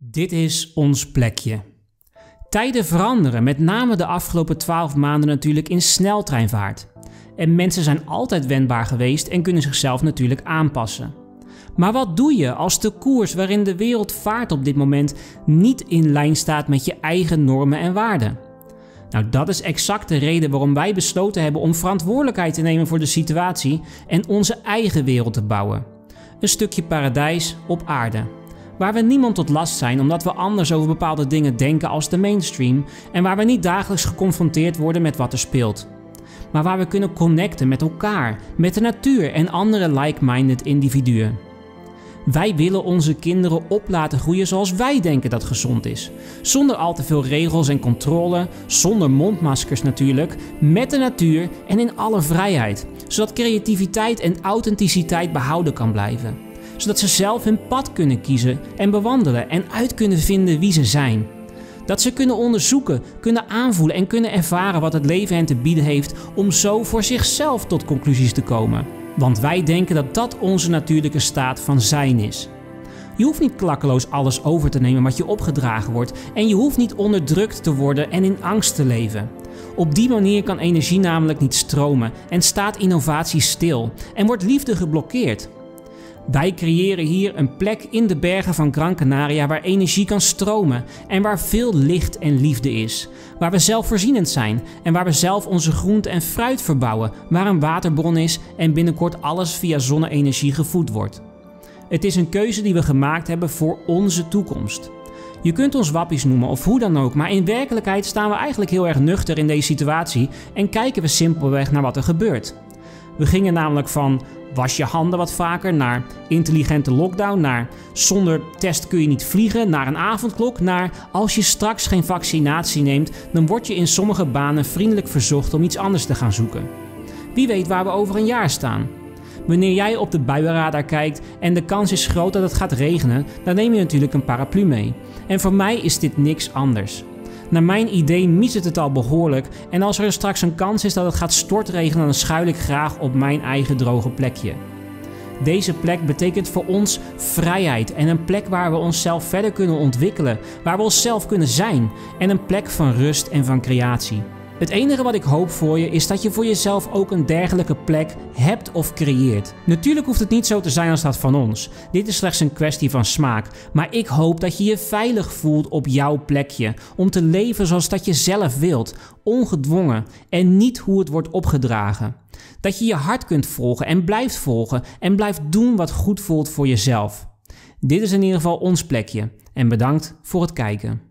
Dit is ons plekje. Tijden veranderen, met name de afgelopen 12 maanden natuurlijk in sneltreinvaart. En mensen zijn altijd wendbaar geweest en kunnen zichzelf natuurlijk aanpassen. Maar wat doe je als de koers waarin de wereld vaart op dit moment niet in lijn staat met je eigen normen en waarden? Nou, dat is exact de reden waarom wij besloten hebben om verantwoordelijkheid te nemen voor de situatie en onze eigen wereld te bouwen. Een stukje paradijs op aarde waar we niemand tot last zijn omdat we anders over bepaalde dingen denken als de mainstream en waar we niet dagelijks geconfronteerd worden met wat er speelt. Maar waar we kunnen connecten met elkaar, met de natuur en andere like-minded individuen. Wij willen onze kinderen op laten groeien zoals wij denken dat gezond is. Zonder al te veel regels en controle, zonder mondmaskers natuurlijk, met de natuur en in alle vrijheid, zodat creativiteit en authenticiteit behouden kan blijven zodat ze zelf hun pad kunnen kiezen en bewandelen en uit kunnen vinden wie ze zijn. Dat ze kunnen onderzoeken, kunnen aanvoelen en kunnen ervaren wat het leven hen te bieden heeft om zo voor zichzelf tot conclusies te komen. Want wij denken dat dat onze natuurlijke staat van zijn is. Je hoeft niet klakkeloos alles over te nemen wat je opgedragen wordt en je hoeft niet onderdrukt te worden en in angst te leven. Op die manier kan energie namelijk niet stromen en staat innovatie stil en wordt liefde geblokkeerd. Wij creëren hier een plek in de bergen van Gran Canaria waar energie kan stromen en waar veel licht en liefde is. Waar we zelfvoorzienend zijn en waar we zelf onze groente en fruit verbouwen, waar een waterbron is en binnenkort alles via zonne-energie gevoed wordt. Het is een keuze die we gemaakt hebben voor onze toekomst. Je kunt ons wappies noemen of hoe dan ook, maar in werkelijkheid staan we eigenlijk heel erg nuchter in deze situatie en kijken we simpelweg naar wat er gebeurt. We gingen namelijk van was je handen wat vaker naar intelligente lockdown, naar zonder test kun je niet vliegen, naar een avondklok, naar als je straks geen vaccinatie neemt, dan word je in sommige banen vriendelijk verzocht om iets anders te gaan zoeken. Wie weet waar we over een jaar staan. Wanneer jij op de buienradar kijkt en de kans is groot dat het gaat regenen, dan neem je natuurlijk een paraplu mee. En voor mij is dit niks anders. Naar mijn idee miset het al behoorlijk en als er straks een kans is dat het gaat stortregenen, dan schuil ik graag op mijn eigen droge plekje. Deze plek betekent voor ons vrijheid en een plek waar we onszelf verder kunnen ontwikkelen, waar we onszelf kunnen zijn en een plek van rust en van creatie. Het enige wat ik hoop voor je is dat je voor jezelf ook een dergelijke plek hebt of creëert. Natuurlijk hoeft het niet zo te zijn als dat van ons. Dit is slechts een kwestie van smaak. Maar ik hoop dat je je veilig voelt op jouw plekje. Om te leven zoals dat je zelf wilt. Ongedwongen en niet hoe het wordt opgedragen. Dat je je hart kunt volgen en blijft volgen en blijft doen wat goed voelt voor jezelf. Dit is in ieder geval ons plekje. En bedankt voor het kijken.